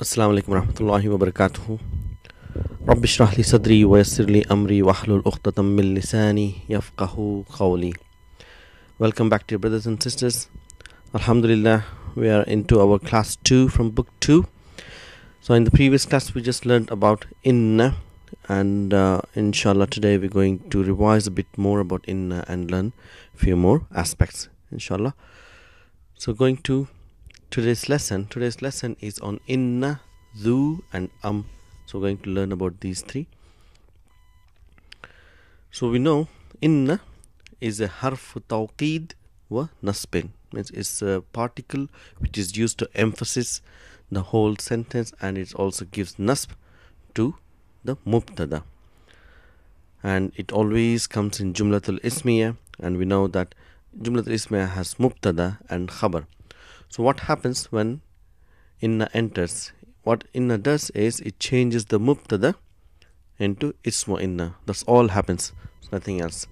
السلام عليكم ورحمة الله وبركاته رب اشرح لي صدري ويسر لي أمري واحلل عقدة من لساني يفقه قولي Welcome back dear brothers and sisters Alhamdulillah we are into our class 2 from book 2 So in the previous class we just learned about inna and uh, inshallah today we're going to revise a bit more about inna and learn few more aspects inshallah so going to today's lesson today's lesson is on inna dhu and am. So we're going to learn about these three. So we know inna is a harf tawqid wa nasbin. Means it's a particle which is used to emphasize the whole sentence and it also gives nasb to the mubtada. And it always comes in jumlatul ismiya and we know that jumlatul ismiya has mubtada and khabar so what happens when inna enters? What inna does is it changes the mubtada into ismu inna that's all happens. Nothing else.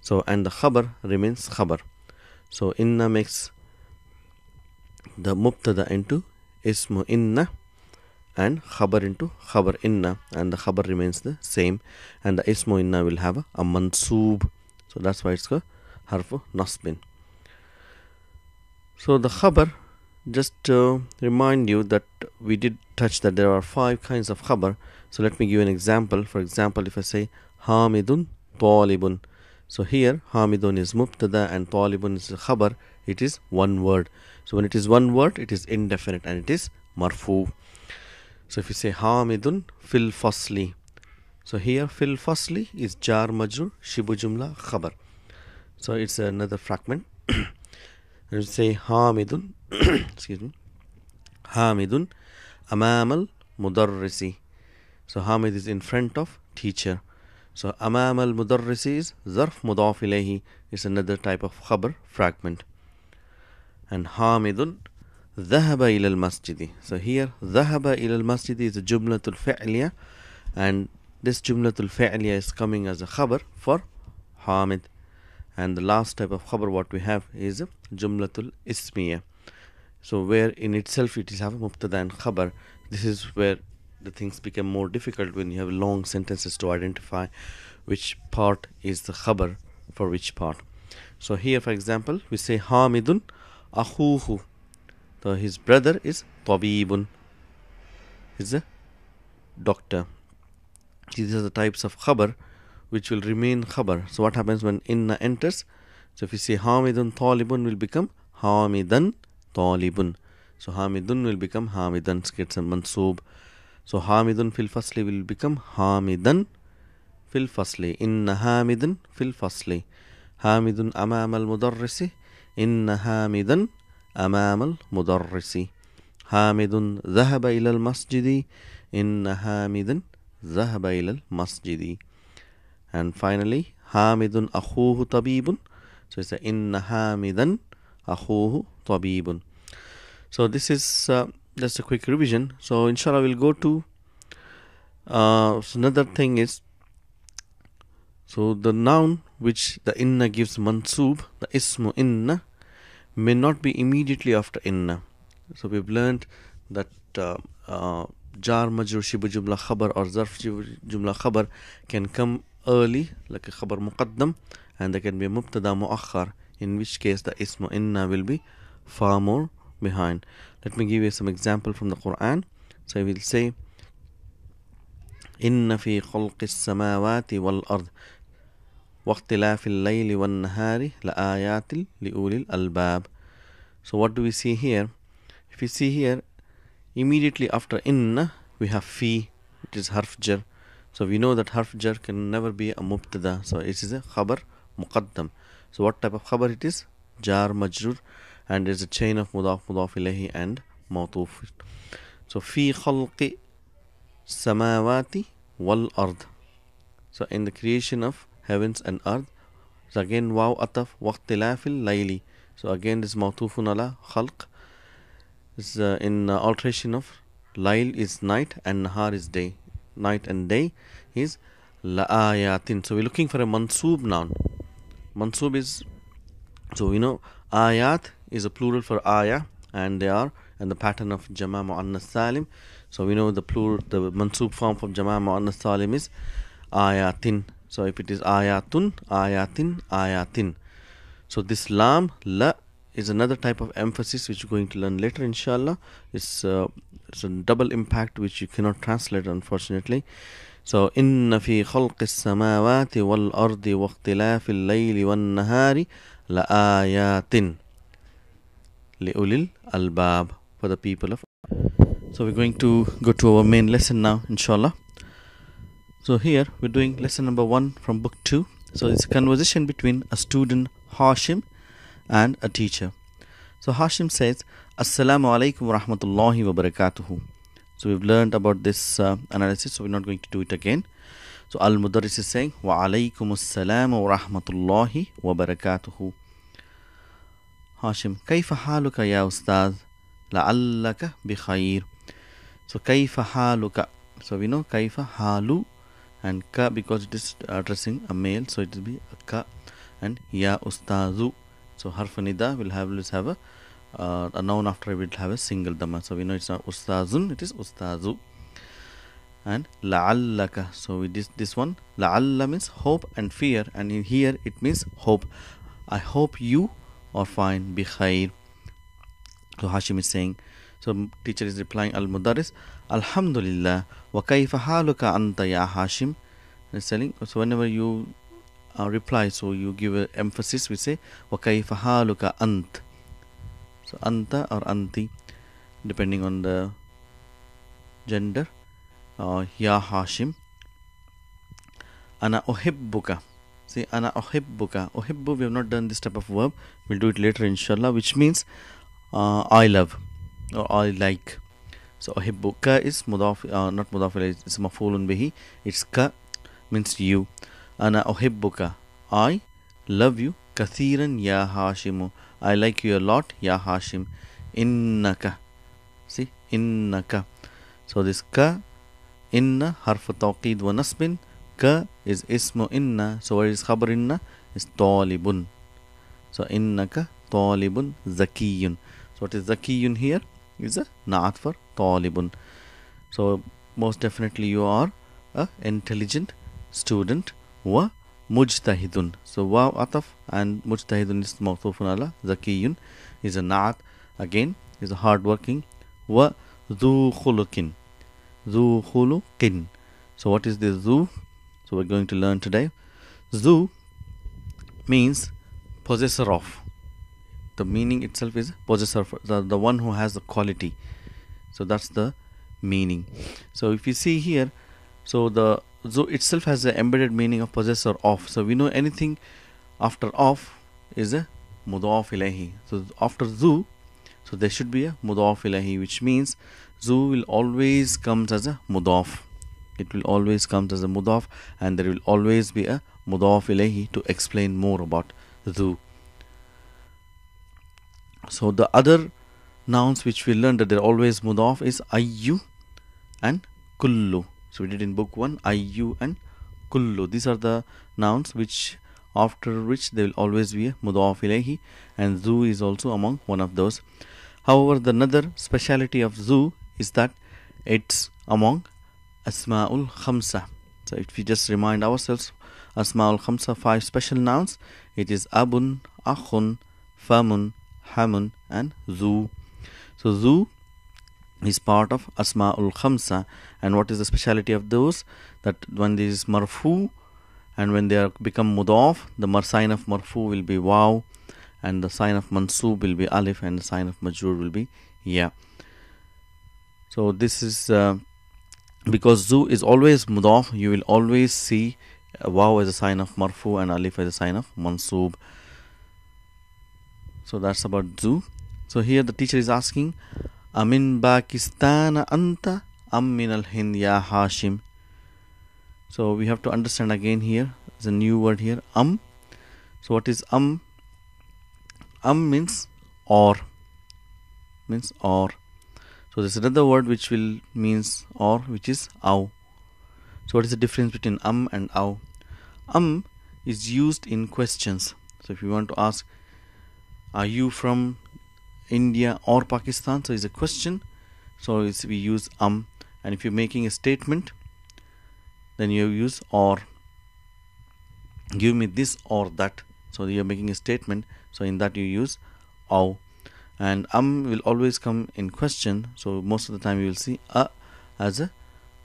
So and the khabar remains khabar. So inna makes the mubtada into ismu inna and khabar into khabar inna and the khabar remains the same. And the ismu inna will have a, a so that's why it's called harfu nasbin so the khabar just to remind you that we did touch that there are five kinds of khabar so let me give an example for example if i say hamidun talibun so here hamidun is mubtada and talibun is khabar it is one word so when it is one word it is indefinite and it is marfu so if you say Hamidun fil fasli. So here fil fasli is jar majrur shibu jumla khabar. So it's another fragment. and say Hamidun, excuse me, Hamidun Amamal Mudarrisi. So Hamid is in front of teacher. So Amamal Mudarrisi is Zarf mudafilahi is another type of khabar fragment. And Hamidun Zahaba ilal masjidi. So here Zahaba ilal masjidi is a Jumlatul Fa'liya and this Jumlatul Fa'liya is coming as a khabar for Hamid and the last type of khabar what we have is jumlatul ismiya. So where in itself it is have mubtada and khabar this is where the things become more difficult when you have long sentences to identify which part is the khabar for which part. So here for example we say hamidun akhuhu. So his brother is tabibun. Is a doctor. These are the types of khabar which will remain khabar. So what happens when inna enters? So if you say Hamidun Talibun will become Hamidan Talibun. So Hamidun will become Hamidan. Gets a mansoob. So Hamidun fil fasli will become Hamidan fil fasli. Inna Hamidun fil fasli. Hamidun amam al mudarrisi. Inna Hamidan أمام المدرس حامد ذهب إلى المسجد إن حامد ذهب إلى المسجد And finally, Hamidun Ahuhu Tabibun. So it's a Inna Hamidan Ahuhu Tabibun. So this is uh, just a quick revision. So inshallah we'll go to uh, so another thing is so the noun which the inna gives mansub, the ismu inna, may not be immediately after inna. So we've learned that uh, uh, jar majrur shibu jumla khabar or zarf jumla khabar can come early like a khabar muqaddam and there can be a mubtada muakhar in which case the ismu inna will be far more behind. Let me give you some example from the Quran. So I will say إن في خلق السماوات والأرض واختلاف الليل والنهار لآيات لأولي الألباب So what do we see here? If you see here, immediately after inna, we have fi, which is harf jar. So we know that harf jar can never be a mubtada. So it is a khabar muqaddam. So what type of khabar it is? Jar majrur and there's a chain of mudaf mudaf ilahi and mawtuf. So fi khalqi samawati wal ard. So in the creation of heavens and earth. So again waw ataf waqtilafil layli. So again this mawtufun ala khalq. Is uh, in uh, alteration of layl is night and nahar is day. Night and day is la'ayatin. So we're looking for a mansoob noun. Mansoob is so you know ayat is a plural for ayah and they are and the pattern of Jama Mu'annas Salim. So we know the plural, the mansub form of Jama Mu'annas Salim is ayatin. So if it is ayatun, ayatin, ayatin. So this lam, la is another type of emphasis which we're going to learn later inshallah. It's, uh, it's a double impact which you cannot translate unfortunately. So إن في خلق السماوات والأرض واختلاف الليل والنهار لآيات لأولي الألباب for the people of so we're going to go to our main lesson now inshallah so here we're doing lesson number one from book two so it's a conversation between a student Hashim and a teacher So Hashim says, Assalamu alaikum wa rahmatullahi wa barakatuhu. So we've learned about this uh, analysis, so we're not going to do it again. So Al Mudarris is saying, Wa alaikum assalam wa rahmatullahi wa barakatuhu. Hashim, Kaifa haluka ya "La La'allaka bi khair. So Kaifa haluka. So we know Kaifa halu and ka because it is addressing a male, so it will be ka and ya ustazu." So harf nida will have have a uh, a noun after it will have a single dhamma. So we know it's not ustazun it is ustazu. And la'allaka. So with this this one la'alla means hope and fear and in here it means hope. I hope you are fine bi khair. So hashim is saying so teacher is replying al mudaris alhamdulillah wa kayfa haluka anta ya hashim? And telling so whenever you uh, reply. So you give an emphasis we say kayfa haluka ant? So anta or anti depending on the gender uh, ya hashim ana uhibbuka. See ana uhibbuka. Uhibbu we have not done this type of verb. We'll do it later inshallah which means uh, i love or i like. So uhibbuka is mudaf uh, not mudaf it's mafulun bihi. It's ka means you ana uhibbuka i love you kathiran ya hashimu i like you a lot ya hashim innaka see innaka so this ka inna harf tawqid wa ka is ismu inna so what is khabar inna is talibun so innaka talibun zakiyun so what is zakiyun here? Is a naat for talibun so most definitely you are a intelligent student wa mujtahidun. So wa ataf and mujtahidun is mawthufun ala zakiyun is a naat. Again is a hard working wa dhu khulukin. Dhu khuluqin so what is this dhu so we're going to learn today. Dhu means possessor of. The meaning itself is possessor the, the one who has the quality. So that's the meaning. So if you see here so the zu itself has the embedded meaning of possessor of. So we know anything after of is a mudaf ilahi. So after zu so there should be a mudaf ilahi which means zu will always comes as a mudaf. It will always comes as a mudaf and there will always be a mudaf ilahi to explain more about zu. So the other nouns which we learned that they're always mudaf is ayyu and kullu. So we did in book one ayyu and kullu. These are the nouns which after which there will always be a mudaf ilayhi and zu is also among one of those. However, the another speciality of zu is that it's among asma'ul khamsa. So if we just remind ourselves asma'ul khamsa five special nouns it is abun, akhun, famun, hamun and zu so zu is part of asma'ul khamsa. And what is the speciality of those? That when this is marfu and when they are become mudaf the mar sign of marfu will be waw and the sign of mansub will be alif and the sign of majrur will be ya. So this is uh, because zu is always mudaf you will always see waw as a sign of marfu and alif as a sign of mansub. So that's about zu. So here the teacher is asking amin pakistan anta am min al hind ya hashim. So we have to understand again here there's a new word here am. So what is am? Am means or means or. So there's another word which will means or which is aw so what is the difference between am and aw am is used in questions. So if you want to ask are you from India or Pakistan. So it's a question. So it's, we use um and if you're making a statement then you use or. Give me this or that. So you're making a statement. So in that you use aw and um will always come in question. So most of the time you will see a as a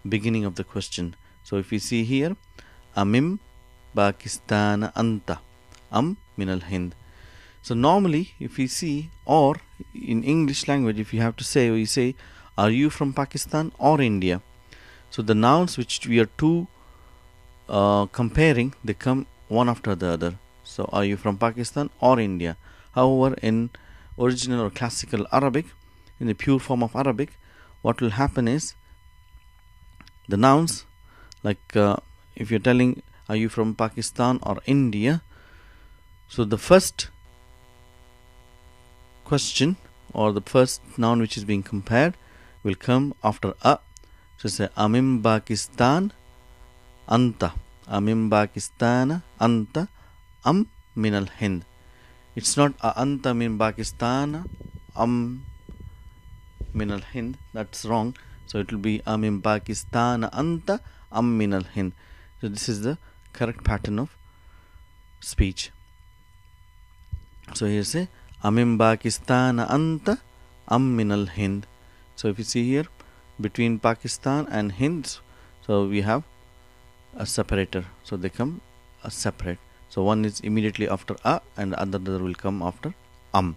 beginning of the question. So if you see here amim pakistan anta. Am min al hind so normally if you see or in english language if you have to say you say are you from pakistan or india? So the nouns which we are two uh, comparing they come one after the other. So are you from pakistan or india? However in original or classical arabic in the pure form of arabic what will happen is the nouns like uh, if you're telling are you from pakistan or india? So the first question or the first noun which is being compared will come after a. So say amim pakistan anta. Amim pakistan anta am min al hind. It's not a anta min pakistan am min al hind. That's wrong. So it will be amim pakistan anta am min al hind. So this is the correct pattern of speech. So here say amim pakistan anta am hind. So if you see here between pakistan and hind so we have a separator. So they come a separate. So one is immediately after a and the other will come after um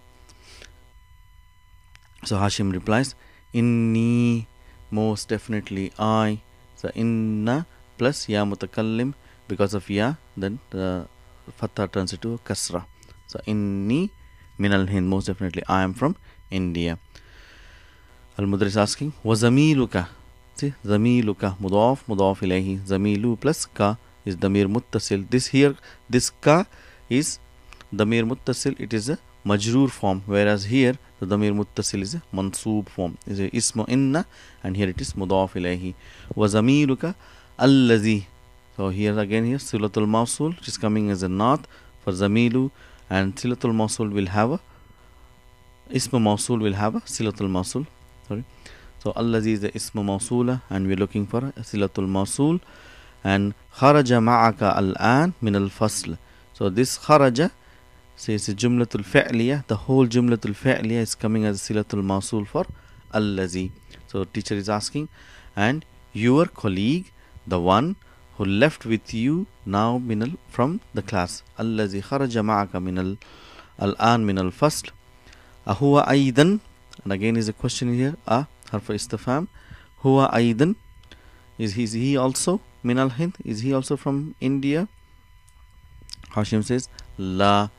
so hashim replies inni most definitely i. So inna plus ya mutakallim because of ya then the fatha turns into kasra. So inni min al hind most definitely i am from india. Al mudar is asking wazamiluka see zamiluka mudaf mudaf ilayhi zamilu plus ka is damir muttasil. This here this ka is damir muttasil it is a majroor form whereas here the damir muttasil is a mansoob form is a ismu inna and here it is mudaf ilayhi. Wa zamiluka allazi so here again here silatul mawsul which is coming as a not for zamilu and silatul mawsul will have a ismu mawsul will have a silatul mawsul sorry. So allazi is the ismu mawsula and we're looking for a silatul mawsul. And kharaja ma'aka al-an min al-fasl. So this kharaja says a jumlatul fi'liya. The whole jumlatul fi'liya is coming as silatul mawsul for allazi. So teacher is asking and your colleague the one who left with you now minal from the class. allazi kharaja ma'aka minal al-an min al-fasl ahuwa aidan and again is a question here a harf istifham. huwa aidan is he, is he also minal hind? Is he also from india? Hashim says la.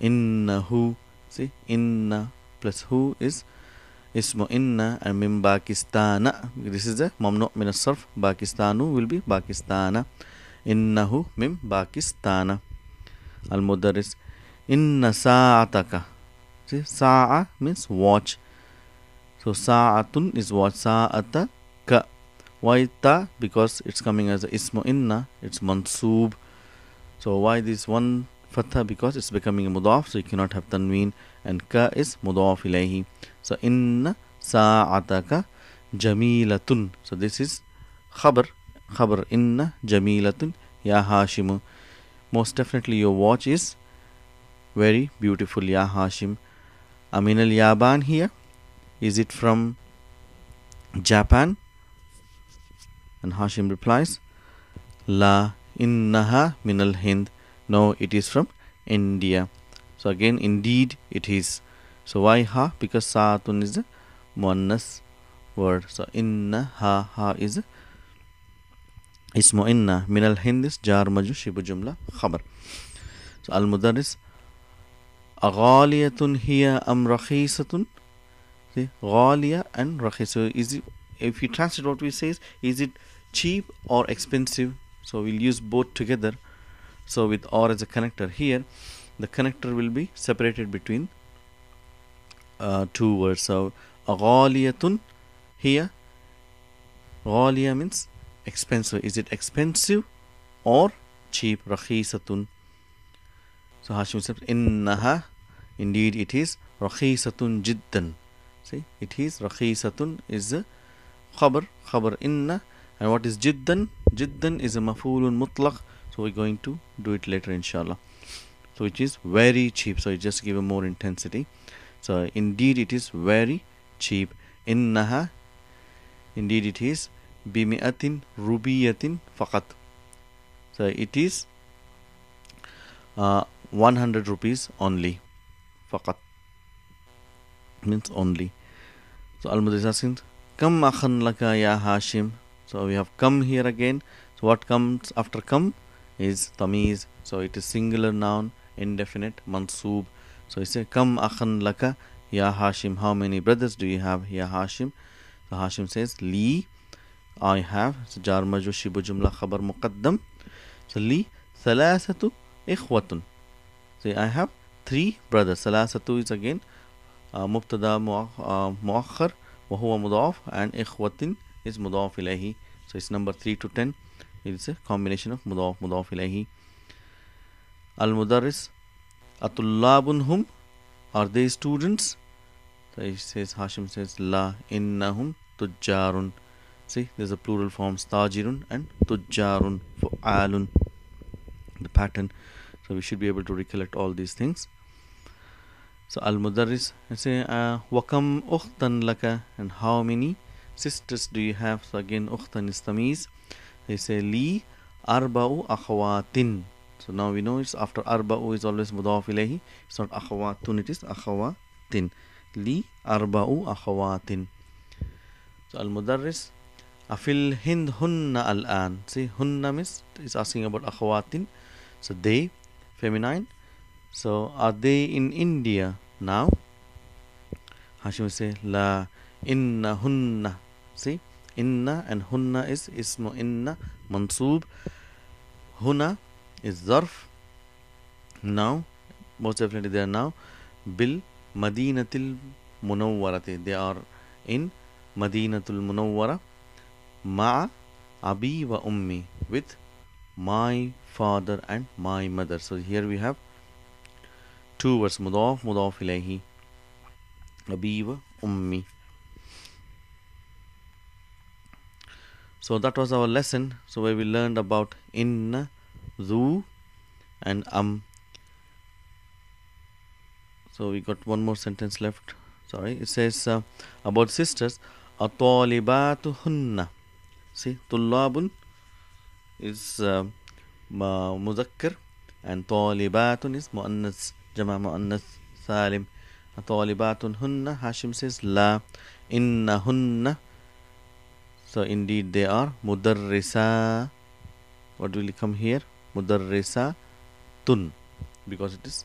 Innahu see inna plus who is ismu inna and pakistana. This is a mamnu min as-sarf. Pakistanu will be pakistana. Innahu min pakistana. Al mudarris inna sa'ataka. See sa'a means watch. So sa'atun is watch. Sa'ata ka why ta? Because it's coming as a ismu inna. It's mansoob. So why this one fatha? Because it's becoming a mudaf so you cannot have tanween and ka is mudaf ilayhi. So inna sa'ataka jamilatun. So this is khabar. Khabar inna jamilatun ya hashim. Most definitely your watch is very beautiful ya hashim. Amin al yaban here. Is it from japan? And hashim replies la innaha min al hind. No it is from india so again indeed it is. So why ha? Because saatun is a muannas word. So inna ha ha is ismu inna. Min al hind is jar maju shibu jumla khabar. So al mudarris aghaliyatun hiya am rakhisatun? See ghaliya and rakhis. So is it if you translate what we say is is it cheap or expensive? So we'll use both together. So with or as a connector here the connector will be separated between uh, two words. So ghaliyatun here ghaliya means expensive. Is it expensive or cheap? Rakhisatun. So Hashim said innaha indeed it is rakhisatun jiddan. See it is rakhisatun is a khabar khabar inna. And what is jiddan? Jiddan is a mafulun mutlaq. So we're going to do it later inshallah so which is very cheap so it just give a more intensity. So indeed it is very cheap. innaha indeed it is bimi'atin rubiyatin faqat so it is uh, 100 rupees only. faqat means only. So al is asking kam akhan laka ya hashim? So we have come here again. So what comes after come is tamiz. So it is singular noun indefinite mansub so he said kam akhan laka ya hashim? How many brothers do you have ya hashim? So hashim says li i have. So jar majrur shibu jumla khabar muqaddam. So li thalathatu ikhwatun. So i have three brothers. Thalathatu is again uh, mubtada muakhar wa huwa mudaf and ikhwatin is mudaf ilahi so it's number 3 to 10 it's a combination of mudaf mudaf ilayhi hum are they students? So he says hashim says la innahum tujjarun. See there's a plural form stajirun and tujjarun fu'alun. The pattern. So we should be able to recollect all these things. So al mudarris say uh, wakam ukhtan laka and how many sisters do you have? So again ukhtan is tamiz. They say li arba'u akhawatin so now we know it's after arba'u is always mudaf ilayhi. It's not akhawatun it is akhawatin. Li arba'u akhawatin. So al mudarris afil hind hunna al an see hunna means is asking about akhawatin. So they feminine. So are they in india now? Hashim will say la inna hunna. See inna and hunna is ismu inna mansub. Huna is zarf. Now most definitely they are now bil madinatil munawwarati. They are in madinatul munawwara ma abi wa ummi with my father and my mother. So here we have two words mudaf mudaf ilayhi abi wa ummi. So that was our lesson. So where we learned about in zu and am. So we got one more sentence left. Sorry. It says uh, about sisters hunna see tullabun is uh, muzakkar and talibatun is muannas jama muannas salim. Talibatun hunna hashim says la inna hunna so indeed they are mudarrisa. What will come here? Mudarrisa tun because it is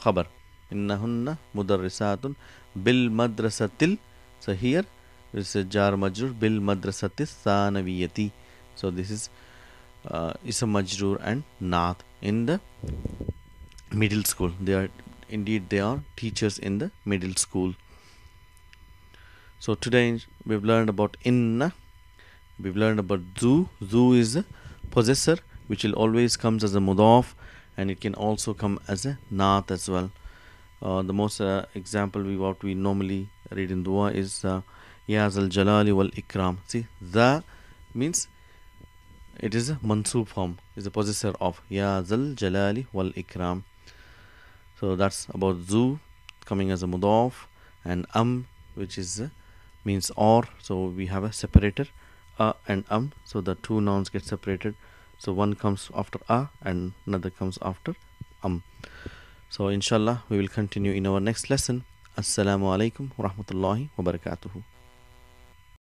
khabar. Innahunna mudarrisatun bil madrasatil. So here this is jar majrur bil madrasatis sanaviyati. So this is uh, a majrur and naat in the middle school. They are indeed they are teachers in the middle school. So today we've learned about inna we've learned about zu zu is a possessor which will always comes as a mudaf and it can also come as a naat as well. Uh, the most uh, example we what we normally read in dua is uh, ya zal jalali wal ikram. See the means it is a mansub form is a possessor of ya zal jalali wal ikram. So that's about zu coming as a mudaf and am which is uh, means or. So we have a separator a and um so the two nouns get separated so one comes after a and another comes after um so inshallah we will continue in our next lesson. Assalamu alaikum wa rahmatullahi wa barakatuhu